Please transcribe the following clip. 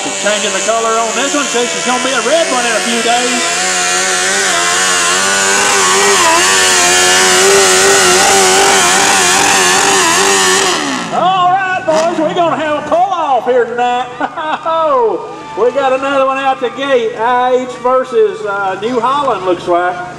changing the color on this one. Says she's going to be a red one in a few days. All right, boys, we're going to have a pull-off here tonight. Oh, we got another one out the gate. IH versus uh, New Holland, looks like.